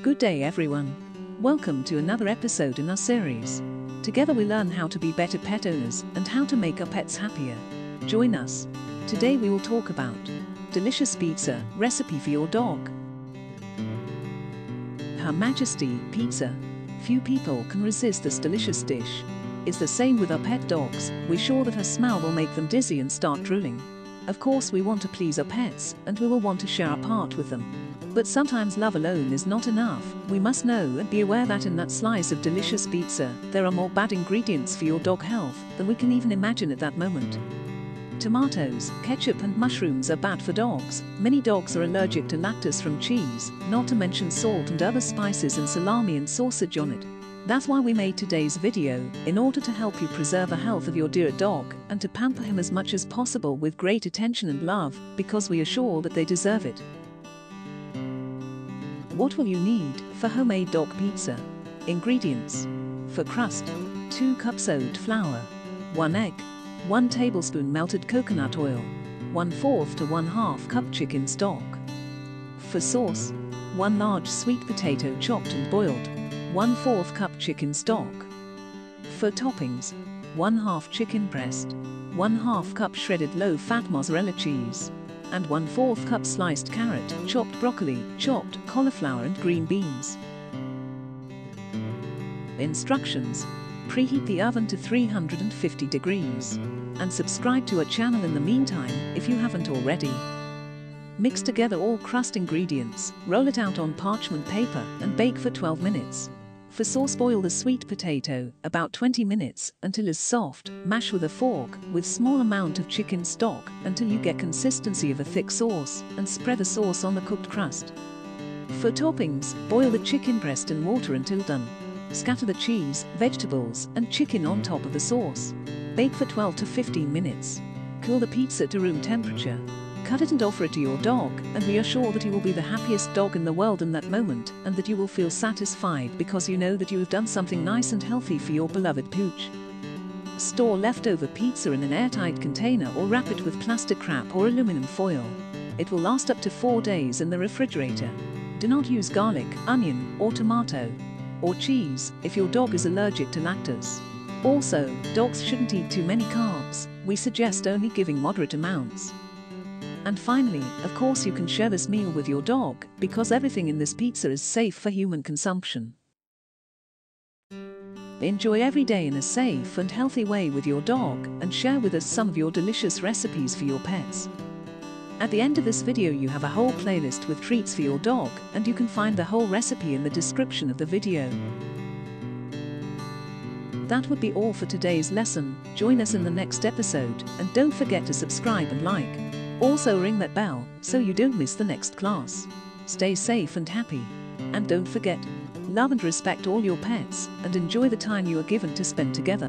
Good day, everyone. Welcome to another episode in our series. Together we learn how to be better pet owners and how to make our pets happier. Join us. Today we will talk about delicious pizza recipe for your dog. Her Majesty Pizza. Few people can resist this delicious dish. It's the same with our pet dogs. We're sure that her smell will make them dizzy and start drooling. Of course, we want to please our pets and we will want to share our part with them. But sometimes love alone is not enough. We must know and be aware that in that slice of delicious pizza, there are more bad ingredients for your dog health than we can even imagine at that moment. Tomatoes, ketchup, and mushrooms are bad for dogs. Many dogs are allergic to lactose from cheese, not to mention salt and other spices and salami and sausage on it. That's why we made today's video, in order to help you preserve the health of your dear dog and to pamper him as much as possible with great attention and love, because we are sure that they deserve it. What will you need for homemade dog pizza? Ingredients. For crust, 2 cups oat flour, 1 egg, 1 tablespoon melted coconut oil, 1 4th to 1 half cup chicken stock. For sauce, 1 large sweet potato chopped and boiled, 1 4th cup chicken stock. For toppings, 1 half chicken breast, 1 half cup shredded low-fat mozzarella cheese, and 1 4 cup sliced carrot, chopped broccoli, chopped cauliflower and green beans. Instructions. Preheat the oven to 350 degrees. And subscribe to our channel in the meantime if you haven't already. Mix together all crust ingredients, roll it out on parchment paper and bake for 12 minutes. For sauce boil the sweet potato about 20 minutes until it's soft, mash with a fork with small amount of chicken stock until you get consistency of a thick sauce and spread the sauce on the cooked crust. For toppings, boil the chicken breast in water until done. Scatter the cheese, vegetables and chicken on top of the sauce. Bake for 12 to 15 minutes. Cool the pizza to room temperature. Cut it and offer it to your dog, and we are sure that he will be the happiest dog in the world in that moment, and that you will feel satisfied because you know that you have done something nice and healthy for your beloved pooch. Store leftover pizza in an airtight container or wrap it with plastic wrap or aluminum foil. It will last up to four days in the refrigerator. Do not use garlic, onion, or tomato, or cheese if your dog is allergic to lactose. Also, dogs shouldn't eat too many carbs. We suggest only giving moderate amounts. And finally, of course you can share this meal with your dog, because everything in this pizza is safe for human consumption. Enjoy every day in a safe and healthy way with your dog and share with us some of your delicious recipes for your pets. At the end of this video you have a whole playlist with treats for your dog and you can find the whole recipe in the description of the video. That would be all for today's lesson. Join us in the next episode and don't forget to subscribe and like. Also ring that bell so you don't miss the next class. Stay safe and happy. And don't forget, love and respect all your pets and enjoy the time you are given to spend together.